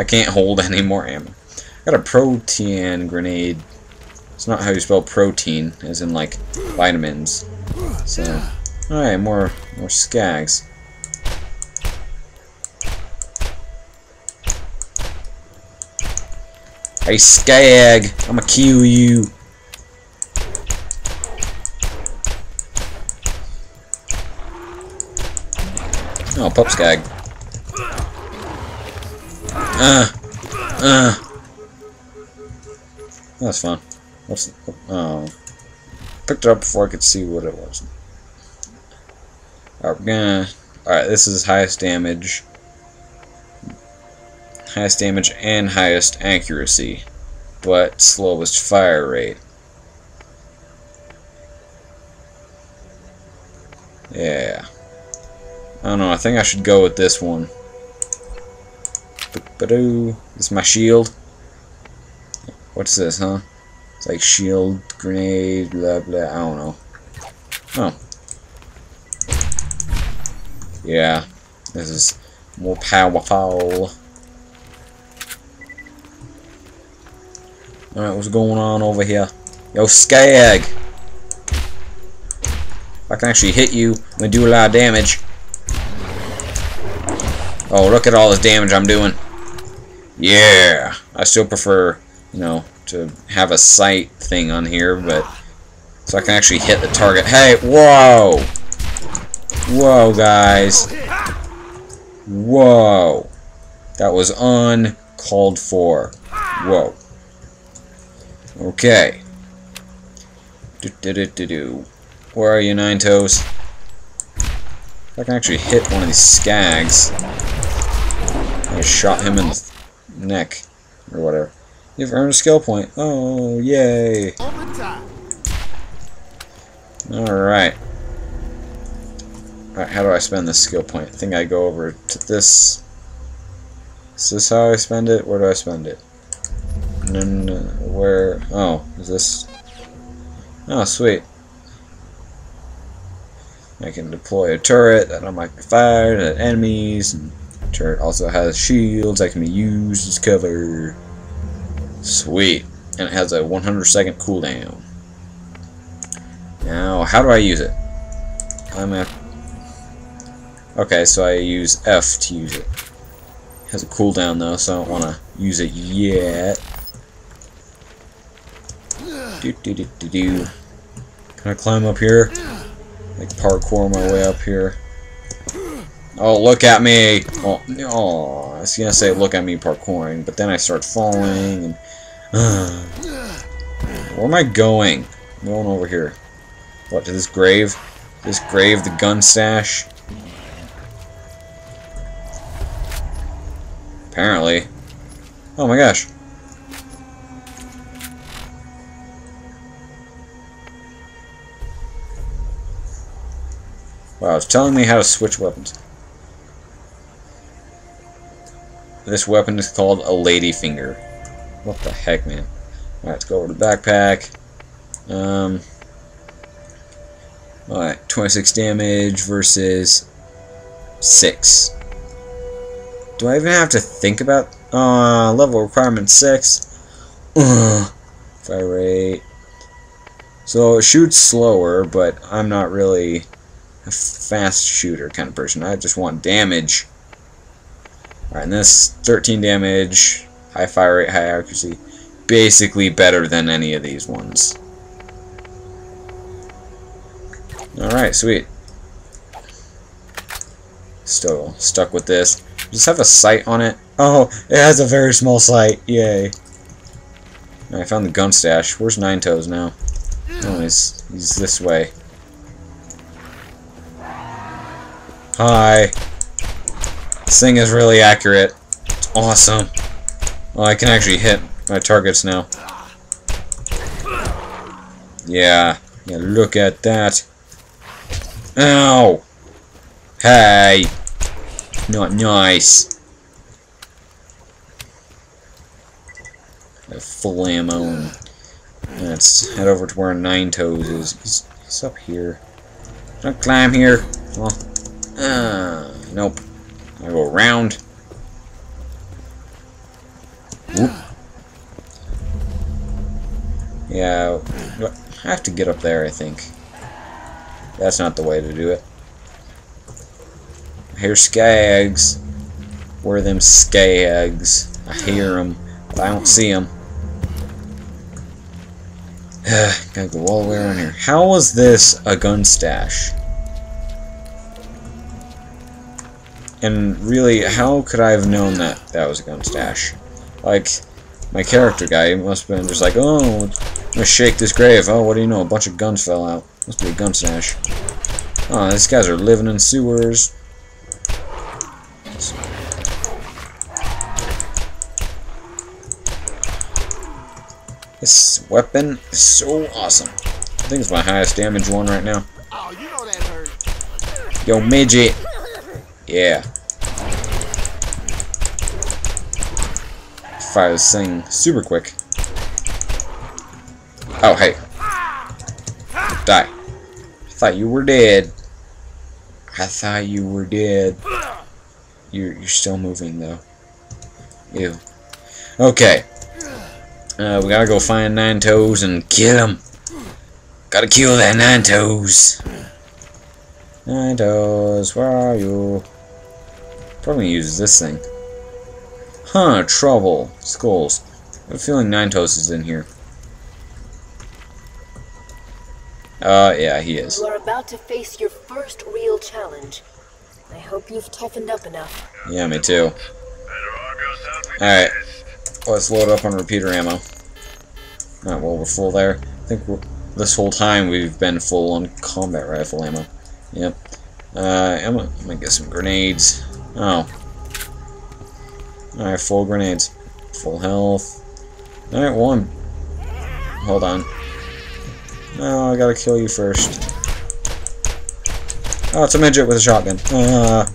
I can't hold any more ammo. I got a protein grenade. It's not how you spell protein, as in like vitamins. So, alright, more more skags. Hey skag, I'ma kill you. Oh, pup skag. Uh, uh. That's fun. What's the, oh. Picked it up before I could see what it was. Alright, we're gonna. Alright, this is highest damage. Highest damage and highest accuracy. But slowest fire rate. Yeah. I don't know, I think I should go with this one. This is my shield. What's this, huh? It's like shield, grenade, blah blah, I don't know. Oh. Yeah. This is more powerful. Alright, what's going on over here? Yo, Skag! I can actually hit you I'm gonna do a lot of damage. Oh, look at all this damage I'm doing. Yeah! I still prefer, you know, to have a sight thing on here, but... So I can actually hit the target. Hey, whoa! Whoa, guys. Whoa. That was uncalled for. Whoa. Okay. Do do do do do. Where are you, Nine Toes? I can actually hit one of these skags. I shot him in the neck, or whatever. You've earned a skill point. Oh, yay. Alright. Alright, how do I spend this skill point? I think I go over to this. Is this how I spend it? Where do I spend it? And then, uh, where? Oh, is this? Oh, sweet. I can deploy a turret that I might be fired at enemies. And turret also has shields that can be used as cover. Sweet. And it has a 100 second cooldown. Now, how do I use it? I'm at. Okay, so I use F to use it. it has a cooldown though, so I don't want to use it yet. Do do do do do. Can I climb up here? Like parkour my way up here. Oh, look at me! Oh, oh, I was gonna say look at me parkouring, but then I start falling and. Uh, where am I going? I'm going over here. What, to this grave? This grave, the gun stash? Apparently. Oh my gosh. Wow, it's telling me how to switch weapons. This weapon is called a ladyfinger. What the heck, man? Alright, let's go over to the backpack. Um, Alright, 26 damage versus 6. Do I even have to think about... Uh, level requirement 6. Ugh. Fire rate. So it shoots slower, but I'm not really a fast shooter kind of person. I just want damage. Alright, and this 13 damage, high fire rate, high accuracy. Basically better than any of these ones. Alright, sweet. Still stuck with this. Does have a sight on it? Oh, it has a very small sight. Yay. I found the gun stash. Where's Nine Toes now? Oh, he's, he's this way. Hi. This thing is really accurate. It's awesome. Oh, I can actually hit my targets now. Yeah. Yeah, look at that. Ow! Hey! Not nice. full ammo and let's head over to where Nine Toes is. He's, he's up here. I climb here? Well, uh, nope. I go around. Whoop. Yeah, I have to get up there, I think. That's not the way to do it. I hear skags. Where are them skags? I hear them, but I don't see them. Gotta go all the way around here. How was this a gun stash? And really, how could I have known that that was a gun stash? Like, my character guy must have been just like, oh, I'm gonna shake this grave. Oh, what do you know? A bunch of guns fell out. Must be a gun stash. Oh, these guys are living in sewers. This weapon is so awesome. I think it's my highest damage one right now. Oh, you know that hurt. Yo, midget. Yeah. Fire this thing super quick. Oh, hey. Die. I thought you were dead. I thought you were dead. You're, you're still moving, though. Ew. Okay. Uh, we gotta go find Nine Toes and kill him. Gotta kill that Nine Toes. Nine Toes, where are you? Probably use this thing. Huh, trouble. Skulls. I have a feeling Nine Toes is in here. Uh, yeah, he is. You are about to face your first real challenge. I hope you've toughened up enough. Yeah, me too. Alright. Let's load up on repeater ammo. Alright, well, we're full there. I think this whole time we've been full on combat rifle ammo. Yep. Uh, I'm gonna, I'm gonna get some grenades. Oh. Alright, full grenades. Full health. Alright, one. Hold on. No, I gotta kill you first. Oh, it's a midget with a shotgun. Uh,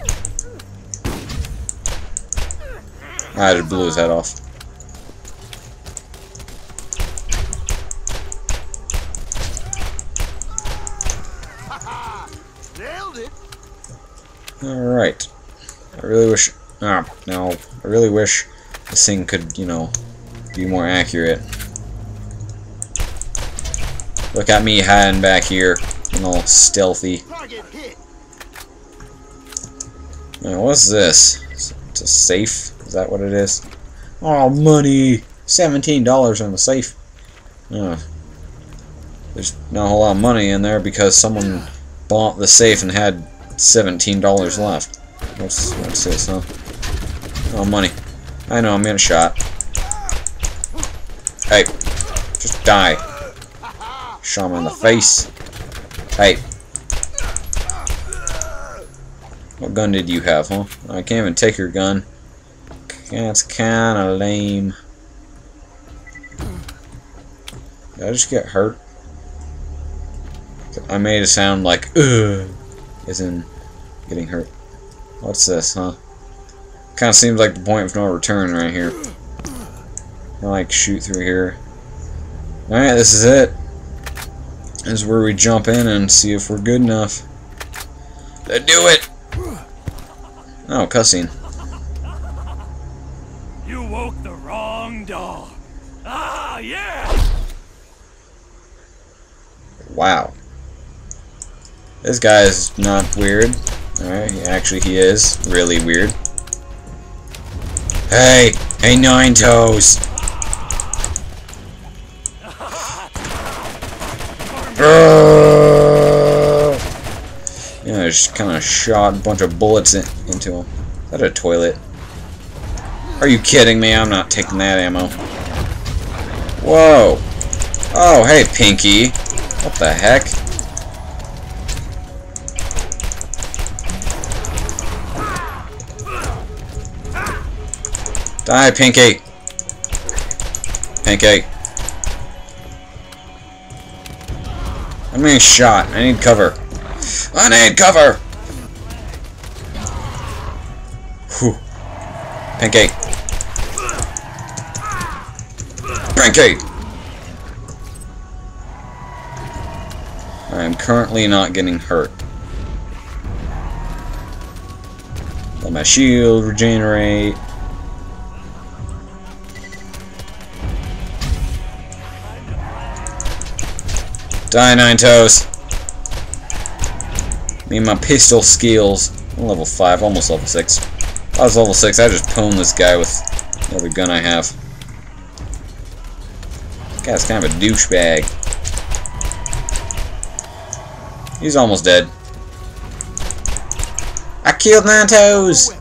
I just blew his head off. Nailed it. Alright. I really wish... Ah, no. I really wish this thing could, you know, be more accurate. Look at me hiding back here, and all stealthy. Now, what's this? It's a safe? Is that what it is? Oh, money! $17 on the safe. There's not a whole lot of money in there because someone bought the safe and had $17 left. What's, what's this, huh? Oh, money. I know, I'm getting shot. Hey, just die. Shot him in the face. Hey. What gun did you have, huh? I can't even take your gun. That's kinda lame. Did I just get hurt? I made a sound like, ugh, as in getting hurt. What's this, huh? Kinda seems like the point of no return right here. I like shoot through here. Alright, this is it. This is where we jump in and see if we're good enough. Let's do it! Oh, cussing. You woke the wrong dog. Ah, yeah! Wow. This guy's not weird. Alright, actually he is really weird. Hey! Hey, Nine Toes! Yeah, I just kind of shot a bunch of bullets in, into him. Is that a toilet? Are you kidding me? I'm not taking that ammo. Whoa! Oh, hey, Pinky. What the heck? Die, Pinky! Pinky. I'm being shot. I need cover. I need cover! Whew. Pinky. Pinky! I am currently not getting hurt. Let my shield regenerate. Die, Nine Toes! Me and my pistol skills. I'm level 5, almost level 6. If I was level 6, I'd just pwn this guy with the other gun I have. This guy's kind of a douchebag. He's almost dead. I killed Nine Toes!